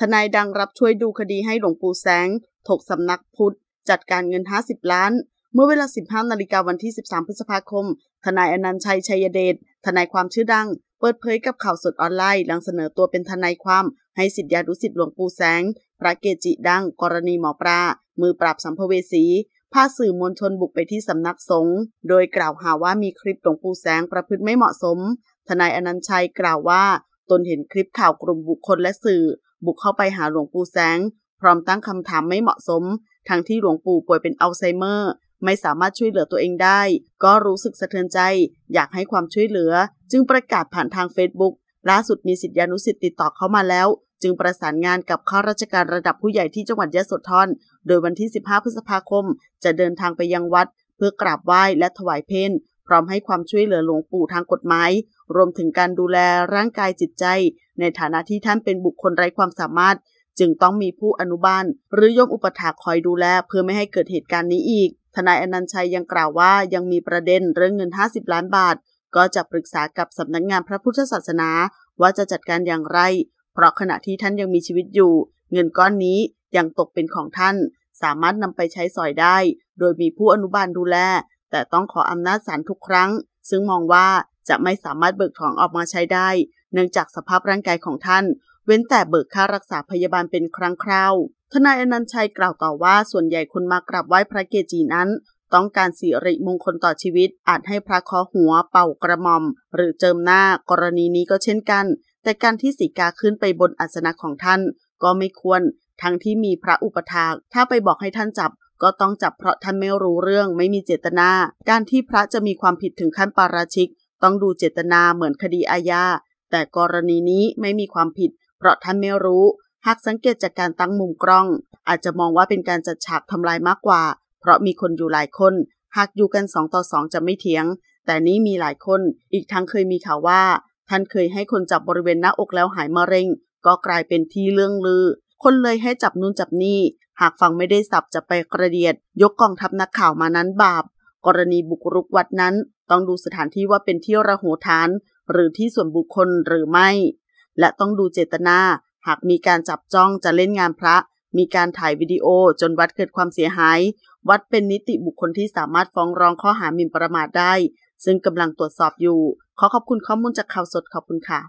ทนายดังรับช่วยดูคดีให้หลวงปู่แสง ถกสำนักพุทธ จัดการเงิน 50 ล้าน เมื่อเวลา 15 นาฬิกาวันที่ 13 พฤษภาคม ทนายอนันต์ชัยชัยเดช ทนายความชื่อดัง เปิดเผยกับข่าวสดออนไลน์ หลังเสนอตัวเป็นทนายความ ให้สิทธิานุสิทธิ์หลวงปู่แสง พระเกจิดัง กรณีหมอปลา มือปราบสัมภเวสีพาสื่อมวลชนบุกไปที่สำนักสงฆ์โดยกล่าวหาว่ามีคลิปหลวงปู่แสงประพฤติไม่เหมาะสม ทนายอนันต์ชัยกล่าวว่า ตนเห็นคลิปข่าวกลุ่มบุคคลและสื่อ บุกเข้าไปหาหลวงปู่แสง พร้อมตั้งคำถามไม่เหมาะสม ทั้งที่หลวงปู่ป่วยเป็นอัลไซเมอร์ ไม่สามารถช่วยเหลือตัวเองได้ ก็รู้สึกสะเทือนใจ อยากให้ความช่วยเหลือ จึงประกาศผ่านทางเฟซบุ๊กล่าสุดมีสิทธิานุสิทธิ์ติดต่อเข้ามาแล้ว จึงประสานงานกับข้าราชการระดับผู้ใหญ่ที่จังหวัดยะโสธรโดยวันที่ 15 พฤษภาคม จะเดินทางไปยังวัด เพื่อกราบไหว้และถวายเพล พร้อมให้ความช่วยเหลือหลวงปู่ทางกฎหมาย รวมถึงการดูแลร่างกายจิตใจ ในฐานะที่ท่านเป็นบุคคลไร้ความสามารถ จึงต้องมีผู้อนุบาล หรือโยมอุปถาคอยดูแลเพื่อไม่ให้เกิดเหตุการณ์นี้อีก ทนายอนันชัยยังกล่าวว่ายังมีประเด็นเรื่องเงิน 50 ล้านบาท ก็จะปรึกษากับสำนักงงานพระพุทธศาสนา ว่าจะจัดการอย่างไร เพราะขณะที่ท่านยังมีชีวิตอยู่ เงินก้อนนี้ยังตกเป็นของท่าน สามารถนำไปใช้สอยได้ โดยมีผู้อนุบาลดูแล แต่ต้องขออำนาจศาลทุกครั้ง ซึ่งมองว่าจะไม่สามารถเบิกถอนออกมาใช้ได้ เนื่องจากสภาพร่างกายของท่าน เว้นแต่เบิกค่ารักษาพยาบาลเป็นครั้งคราว ทนายอนันต์ชัยกล่าวต่อว่าส่วนใหญ่คนมากราบไหว้พระเกจินั้น ต้องการสิริมงคลต่อชีวิต อาจให้พระคอหัวเป่ากระหม่อม หรือเจิมหน้ากรณีนี้ก็เช่นกัน แต่การที่สีกาขึ้นไปบนอัสนะของท่าน ก็ไม่ควร ทั้งที่มีพระอุปถากถ้าไปบอกให้ท่านจับ ก็ต้องจับเพราะท่านไม่รู้เรื่องไม่มีเจตนา การที่พระจะมีความผิดถึงขั้นปาราชิก ต้องดูเจตนาเหมือนคดีอาญา แต่กรณีนี้ไม่มีความผิด เพราะท่านไม่รู้ หากสังเกตจากการตั้งมุมกล้อง อาจจะมองว่าเป็นการจัดฉากทำลายมากกว่า เพราะมีคนอยู่หลายคน หากอยู่กันสองต่อสองจะไม่เถียง แต่นี้มีหลายคน อีกทั้งเคยมีข่าวว่า ท่านเคยให้คนจับบริเวณหน้าอกแล้วหายมะเร็ง ก็กลายเป็นที่เรื่องลือ คนเลยให้จับนู่นจับนี่ หากฟังไม่ได้สับจะไปกระเดียด ยกกองทัพนักข่าวมานั้นบาป กรณีบุกรุกวัดนั้น ต้องดูสถานที่ว่าเป็นที่ระโหฐาน หรือที่ส่วนบุคคลหรือไม่ และต้องดูเจตนา หากมีการจับจ้องจะเล่นงานพระ มีการถ่ายวิดีโอจนวัดเกิดความเสียหาย วัดเป็นนิติบุคคลที่สามารถฟ้องร้องข้อหาหมิ่นประมาทได้ ซึ่งกำลังตรวจสอบอยู่ ขอขอบคุณข้อมูลจากข่าวสดขอบคุณค่ะ